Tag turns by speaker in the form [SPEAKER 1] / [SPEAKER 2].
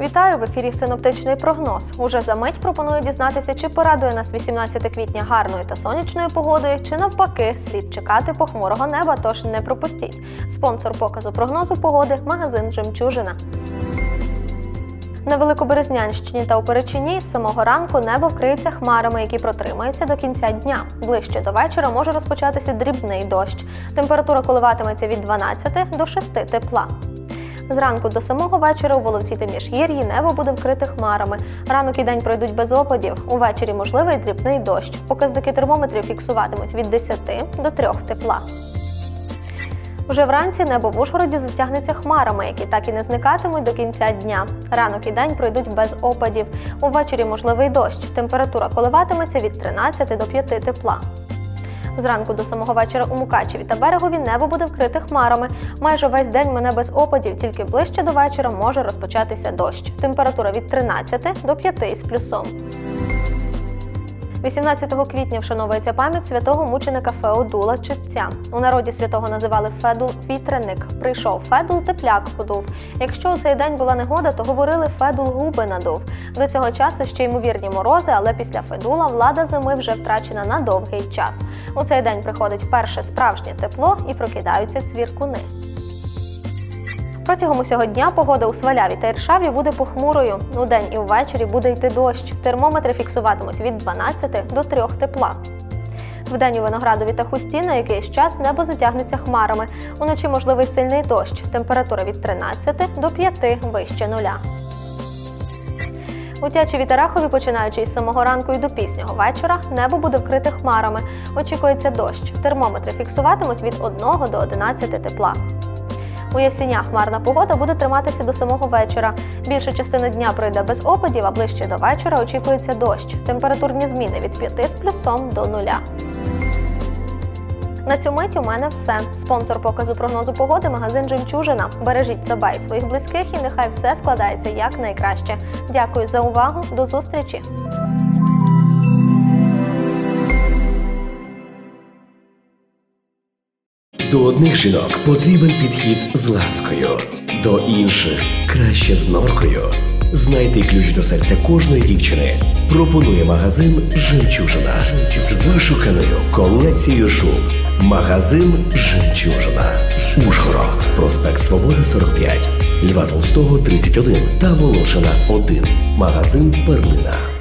[SPEAKER 1] вітаю в ефірі синоптичний прогноз. Уже за мить пропоную дізнатися, чи порадує нас 18 квітня гарною та сонячною погодою, чи навпаки слід чекати похмурого неба. Тож не пропустіть. Спонсор показу прогнозу погоди магазин Жемчужина. На Великоберезнянщині та у Перечині з самого ранку небо вкриється хмарами, які протримаються до кінця дня. Ближче до вечора може розпочатися дрібний дощ. Температура коливатиметься від 12 до 6 тепла. Зранку до самого вечора у Воловці та Міжгір'ї небо буде вкрите хмарами. Ранок і день пройдуть без опадів. Увечері можливий дрібний дощ. Показники термометрів фіксуватимуть від 10 до 3 тепла. Вже вранці небо в Ужгороді затягнеться хмарами, які так і не зникатимуть до кінця дня. Ранок і день пройдуть без опадів. Увечері можливий дощ. Температура коливатиметься від 13 до 5 тепла. Зранку до самого вечора у Мукачеві та берегові небо буде вкрите хмарами. Майже весь день мене без опадів, тільки ближче до вечора може розпочатися дощ. Температура від 13 до 5 з плюсом. 18 квітня вшановується пам'ять святого мученика Феодула Читця. У народі святого називали Федул вітряник. Прийшов Федул, тепляк подув. Якщо у цей день була негода, то говорили Федул губи надув. До цього часу ще ймовірні морози, але після Федула влада зими вже втрачена на довгий час. У цей день приходить перше справжнє тепло і прокидаються цвіркуни. Протягом усього дня погода у Сваляві та Іршаві буде похмурою. У день і ввечері буде йти дощ. Термометри фіксуватимуть від 12 до 3 тепла. Вдень у Виноградові та Хусті на якийсь час небо затягнеться хмарами. Уночі можливий сильний дощ. Температура від 13 до 5 вище нуля. У Тячеві та Рахові, починаючи із самого ранку і до пізнього вечора, небо буде вкрите хмарами. Очікується дощ. Термометри фіксуватимуть від 1 до 11 тепла. У Ясінях хмарна погода буде триматися до самого вечора. Більша частина дня пройде без опадів, а ближче до вечора очікується дощ. Температурні зміни від 5 з плюсом до нуля. На цю мить у мене все. Спонсор показу прогнозу погоди магазин Жемчужина. Бережіть себе і своїх близьких, і нехай все складається як найкраще. Дякую за увагу. До зустрічі!
[SPEAKER 2] До одних жінок потрібен підхід з ласкою, до інших краще з норкою. Знайти ключ до серця кожної дівчини. Пропонує магазин Жемчужина з вишуканою колекцією шуб. Магазин Жемчужина. Ужгород. Проспект Свободи 45. Льва Толстого 31 та Волошина 1. Магазин Перлина.